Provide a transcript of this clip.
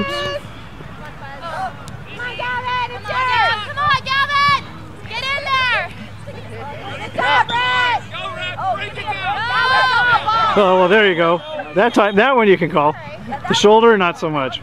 Oops. Oh, well, there you go. That time, that one you can call. The shoulder, not so much.